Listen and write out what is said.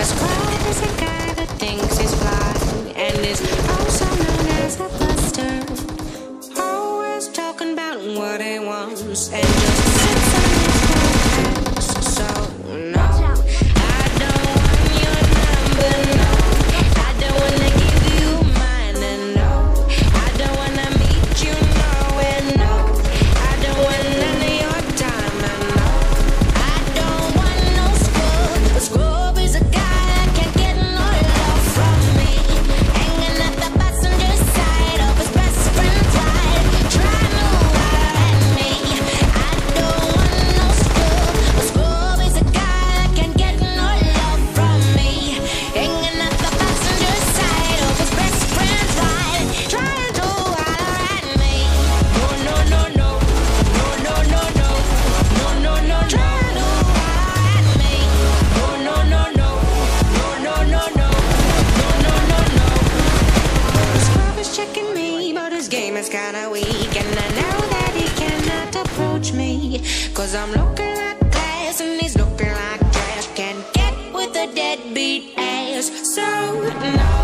That's why there's a guy that thinks he's fly and is also known as a buster. Always talking about what he wants and just sits game is kinda weak And I know that he cannot approach me. Cause I'm looking like glass and he's looking like trash Can't get with a deadbeat ass. So, no.